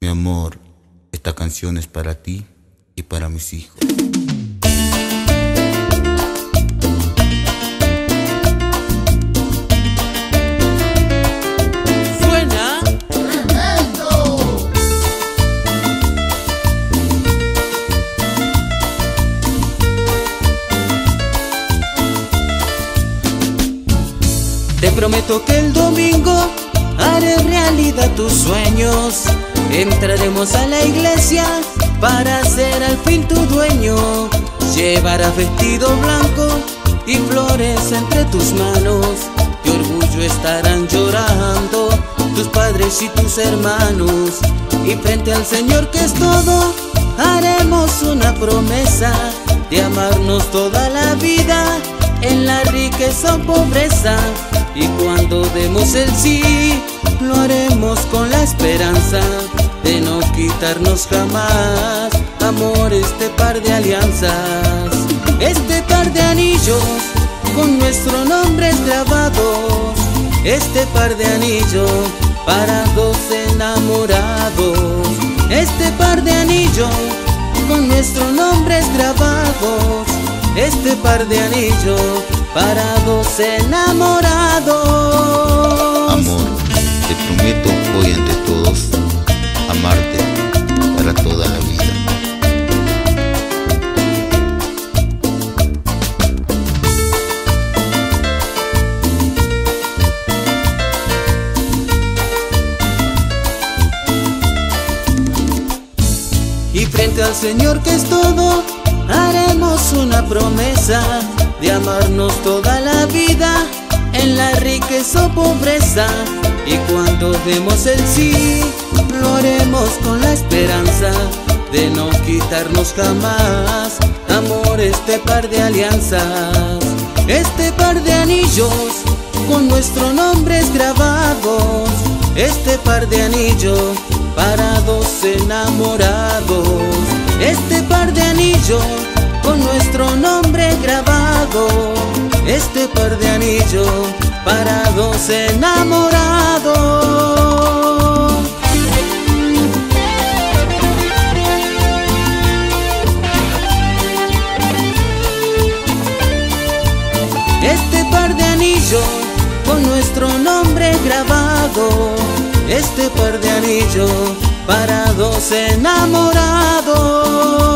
Mi amor, esta canción es para ti y para mis hijos. Suena Te prometo que el domingo haré realidad tus sueños. Entraremos a la iglesia para ser al fin tu dueño. Llevarás vestido blanco y flores entre tus manos. De orgullo estarán llorando tus padres y tus hermanos. Y frente al Señor que es todo, haremos una promesa de amarnos toda la vida en la riqueza o pobreza. Y cuando demos el sí, lo haremos con la esperanza de no quitarnos jamás, amor, este par de alianzas, este par de anillos con nuestros nombres grabados, este par de anillos para dos enamorados, este par de anillos con nuestros nombres grabados, este par de anillos para dos enamorados. Frente al Señor que es todo, haremos una promesa de amarnos toda la vida en la riqueza o pobreza. Y cuando demos el sí, lo haremos con la esperanza de no quitarnos jamás, amor, este par de alianzas, este par de anillos con nuestros nombres grabados, este par de anillos para dos enamorados, de anillos con nuestro nombre grabado, este par de anillos para dos enamorados. Este par de anillos con nuestro nombre grabado, este par de anillos para dos enamorados.